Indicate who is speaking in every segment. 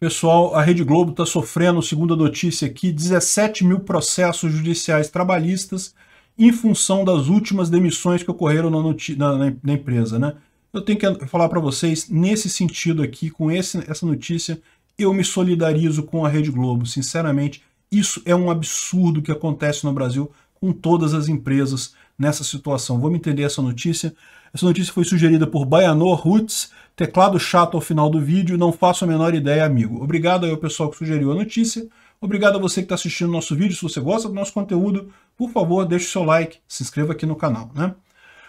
Speaker 1: Pessoal, a Rede Globo está sofrendo, segundo a notícia aqui, 17 mil processos judiciais trabalhistas em função das últimas demissões que ocorreram na, na, na empresa. Né? Eu tenho que falar para vocês, nesse sentido aqui, com esse, essa notícia, eu me solidarizo com a Rede Globo. Sinceramente, isso é um absurdo que acontece no Brasil com todas as empresas nessa situação. Vamos entender essa notícia. Essa notícia foi sugerida por Baianor Roots, teclado chato ao final do vídeo, não faço a menor ideia, amigo. Obrigado aí ao pessoal que sugeriu a notícia. Obrigado a você que está assistindo nosso vídeo. Se você gosta do nosso conteúdo, por favor, deixe o seu like, se inscreva aqui no canal. Né?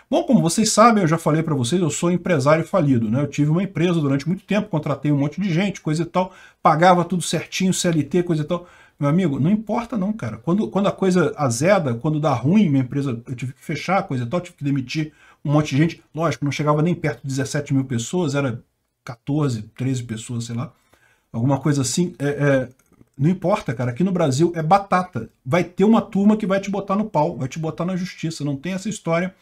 Speaker 1: Bom, como vocês sabem, eu já falei para vocês, eu sou empresário falido. Né? Eu tive uma empresa durante muito tempo, contratei um monte de gente, coisa e tal, pagava tudo certinho, CLT, coisa e tal. Meu amigo, não importa não, cara. Quando, quando a coisa azeda, quando dá ruim, minha empresa, eu tive que fechar, coisa e tal, tive que demitir um monte de gente. Lógico, não chegava nem perto de 17 mil pessoas, era 14, 13 pessoas, sei lá. Alguma coisa assim. É, é, não importa, cara. Aqui no Brasil é batata. Vai ter uma turma que vai te botar no pau, vai te botar na justiça. Não tem essa história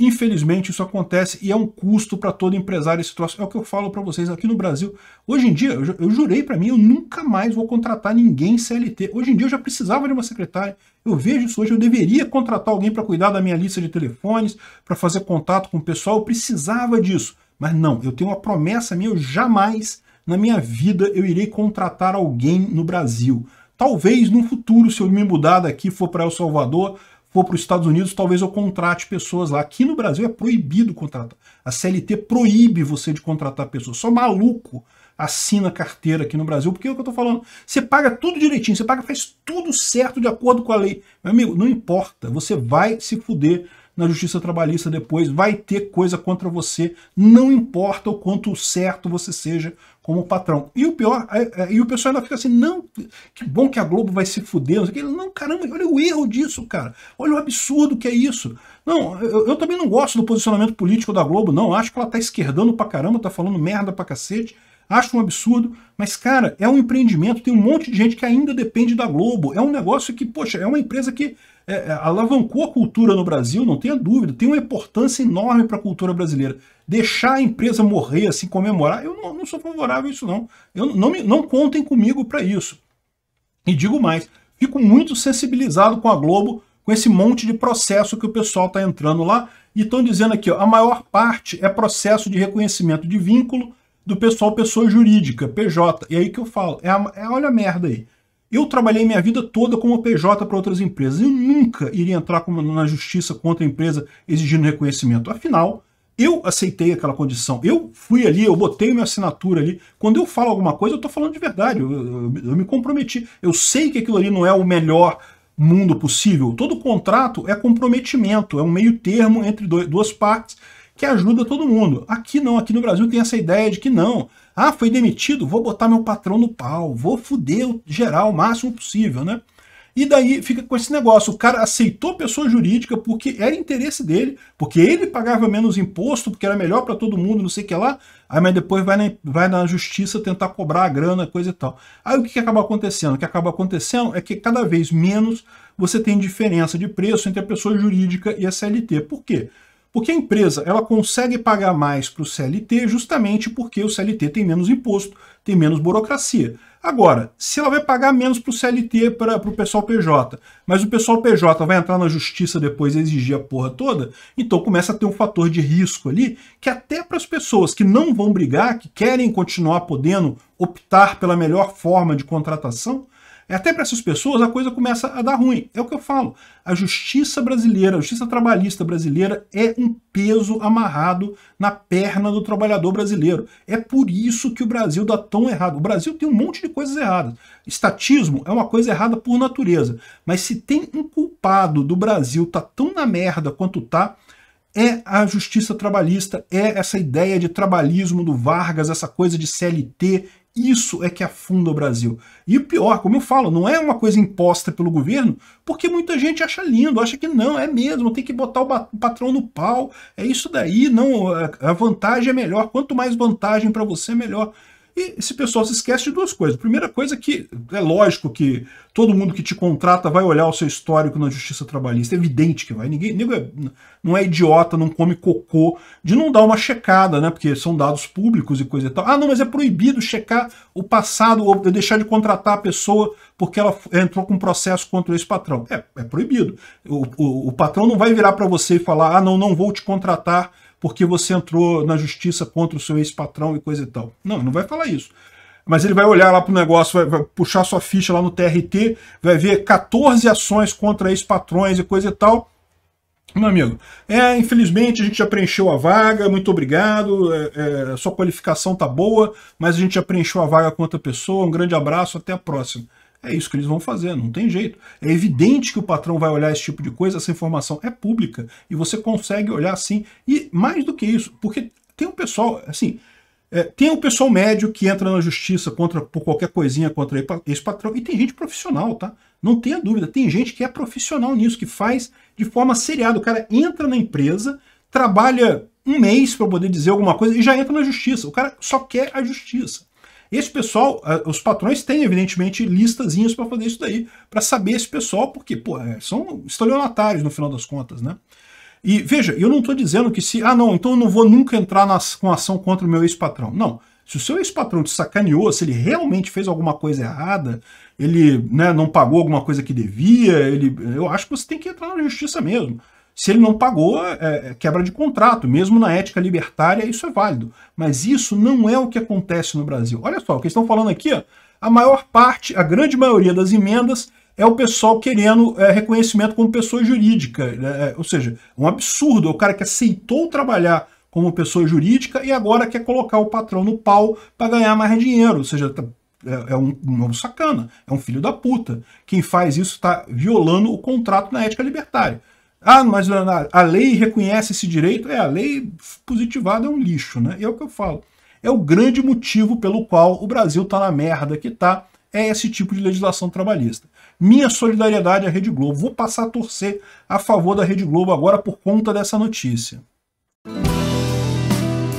Speaker 1: Infelizmente isso acontece e é um custo para todo empresário esse troço. É o que eu falo para vocês aqui no Brasil. Hoje em dia, eu, jurei para mim, eu nunca mais vou contratar ninguém CLT. Hoje em dia eu já precisava de uma secretária. Eu vejo isso hoje, eu deveria contratar alguém para cuidar da minha lista de telefones, para fazer contato com o pessoal, eu precisava disso. Mas não, eu tenho uma promessa minha, eu jamais na minha vida eu irei contratar alguém no Brasil. Talvez no futuro, se eu me mudar daqui for para El Salvador, for para os Estados Unidos, talvez eu contrate pessoas lá. Aqui no Brasil é proibido contratar. A CLT proíbe você de contratar pessoas. Só maluco assina carteira aqui no Brasil, porque é o que eu estou falando. Você paga tudo direitinho, você paga, faz tudo certo de acordo com a lei. Meu amigo, não importa, você vai se fuder na justiça trabalhista depois, vai ter coisa contra você, não importa o quanto certo você seja como patrão. E o pior, é, é, e o pessoal ainda fica assim, não, que bom que a Globo vai se fuder, não, não caramba, olha o erro disso, cara, olha o absurdo que é isso. Não, eu, eu, também não gosto do posicionamento político da Globo, não, acho que ela tá esquerdando pra caramba, tá falando merda pra cacete, acho um absurdo, mas, cara, é um empreendimento, tem um monte de gente que ainda depende da Globo, é um negócio que, poxa, é uma empresa que é, é, alavancou a cultura no Brasil, não tenha dúvida, tem uma importância enorme para a cultura brasileira. Deixar a empresa morrer, assim, comemorar, eu não, não sou favorável a isso, não. Eu, não, me, não contem comigo para isso. E digo mais, fico muito sensibilizado com a Globo, com esse monte de processo que o pessoal está entrando lá, e estão dizendo aqui, ó, a maior parte é processo de reconhecimento de vínculo do pessoal pessoa jurídica, PJ. E aí que eu falo, é, é olha a merda aí. Eu trabalhei minha vida toda como PJ para outras empresas. Eu nunca iria entrar na justiça contra a empresa exigindo reconhecimento. Afinal, eu aceitei aquela condição. Eu fui ali, eu botei minha assinatura ali. Quando eu falo alguma coisa, eu estou falando de verdade. Eu, eu, eu, me comprometi. Eu sei que aquilo ali não é o melhor mundo possível. Todo contrato é comprometimento, é um meio termo entre duas partes que ajuda todo mundo. Aqui não, aqui no Brasil tem essa ideia de que não. Ah, foi demitido, vou botar meu patrão no pau, vou fuder geral o máximo possível, né? E daí fica com esse negócio, o cara aceitou pessoa jurídica porque era interesse dele, porque ele pagava menos imposto, porque era melhor para todo mundo, não sei o que lá, aí mas depois vai na, vai na justiça tentar cobrar a grana, coisa e tal. Aí o que, que acaba acontecendo? O que acaba acontecendo é que cada vez menos você tem diferença de preço entre a pessoa jurídica e a CLT. Por quê? Porque a empresa ela consegue pagar mais para o CLT justamente porque o CLT tem menos imposto, tem menos burocracia. Agora, se ela vai pagar menos para o CLT, para o pessoal PJ, mas o pessoal PJ vai entrar na justiça depois e exigir a porra toda, então começa a ter um fator de risco ali, que até para as pessoas que não vão brigar, que querem continuar podendo optar pela melhor forma de contratação, até para essas pessoas a coisa começa a dar ruim. É o que eu falo. A justiça brasileira, a justiça trabalhista brasileira é um peso amarrado na perna do trabalhador brasileiro. É por isso que o Brasil dá tão errado. O Brasil tem um monte de coisas erradas. Estatismo é uma coisa errada por natureza. Mas se tem um culpado do Brasil tá tão na merda quanto tá, é a justiça trabalhista, é essa ideia de trabalhismo do Vargas, essa coisa de CLT isso é que afunda o Brasil. E o pior, como eu falo, não é uma coisa imposta pelo governo, porque muita gente acha lindo, acha que não, é mesmo, tem que botar o patrão no pau, é isso daí, não, a vantagem é melhor, quanto mais vantagem para você, melhor. E esse pessoal se esquece de duas coisas. Primeira coisa que é lógico que todo mundo que te contrata vai olhar o seu histórico na justiça trabalhista. É evidente que vai. Ninguém, é, não é idiota, não come cocô de não dar uma checada, né? Porque são dados públicos e coisa e tal. Ah, não, mas é proibido checar o passado ou deixar de contratar a pessoa porque ela entrou com processo contra esse patrão. É, é proibido. O, o, o patrão não vai virar para você e falar: ah, não, não vou te contratar porque você entrou na justiça contra o seu ex-patrão e coisa e tal. Não, não vai falar isso. Mas ele vai olhar lá para o negócio, vai, vai, puxar sua ficha lá no TRT, vai ver 14 ações contra ex-patrões e coisa e tal. Meu amigo, é, infelizmente a gente já preencheu a vaga, muito obrigado, é, é, sua qualificação tá boa, mas a gente já preencheu a vaga com outra pessoa, um grande abraço, até a próxima. É isso que eles vão fazer, não tem jeito. É evidente que o patrão vai olhar esse tipo de coisa, essa informação é pública e você consegue olhar assim. E mais do que isso, porque tem um pessoal, assim, é, tem um pessoal médio que entra na justiça contra por qualquer coisinha contra esse patrão e tem gente profissional, tá? Não tenha dúvida, tem gente que é profissional nisso, que faz de forma seriada. O cara entra na empresa, trabalha um mês para poder dizer alguma coisa e já entra na justiça. O cara só quer a justiça. Esse pessoal, os patrões têm, evidentemente, listazinhas para fazer isso daí, para saber esse pessoal, porque, pô, é, são estelionatários no final das contas, né? E veja, eu não estou dizendo que se, ah, não, então eu não vou nunca entrar nas, com ação contra o meu ex-patrão. Não. Se o seu ex-patrão te sacaneou, se ele realmente fez alguma coisa errada, ele né, não pagou alguma coisa que devia, ele, eu acho que você tem que entrar na justiça mesmo. Se ele não pagou, é, é quebra de contrato. Mesmo na ética libertária, isso é válido. Mas isso não é o que acontece no Brasil. Olha só, o que estão falando aqui, ó, a maior parte, a grande maioria das emendas é o pessoal querendo é, reconhecimento como pessoa jurídica. Né? É, ou seja, um absurdo. É o cara que aceitou trabalhar como pessoa jurídica e agora quer colocar o patrão no pau para ganhar mais dinheiro. Ou seja, tá, é, é um, um sacana, é um filho da puta. Quem faz isso está violando o contrato na ética libertária. Ah, mas a, lei reconhece esse direito? É, a lei positivada é um lixo, né? É o que eu falo. É o grande motivo pelo qual o Brasil está na merda que está, é esse tipo de legislação trabalhista. Minha solidariedade à Rede Globo. Vou passar a torcer a favor da Rede Globo agora por conta dessa notícia.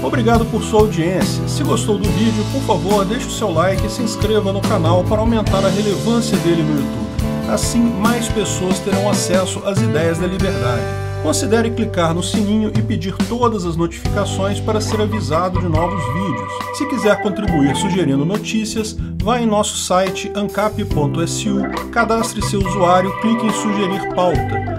Speaker 1: Obrigado por sua audiência. Se gostou do vídeo, por favor, deixe o seu like e se inscreva no canal para aumentar a relevância dele no YouTube. Assim, mais pessoas terão acesso às ideias da liberdade. Considere clicar no sininho e pedir todas as notificações para ser avisado de novos vídeos. Se quiser contribuir sugerindo notícias, vá em nosso site ancap.su, cadastre seu usuário, clique em sugerir pauta.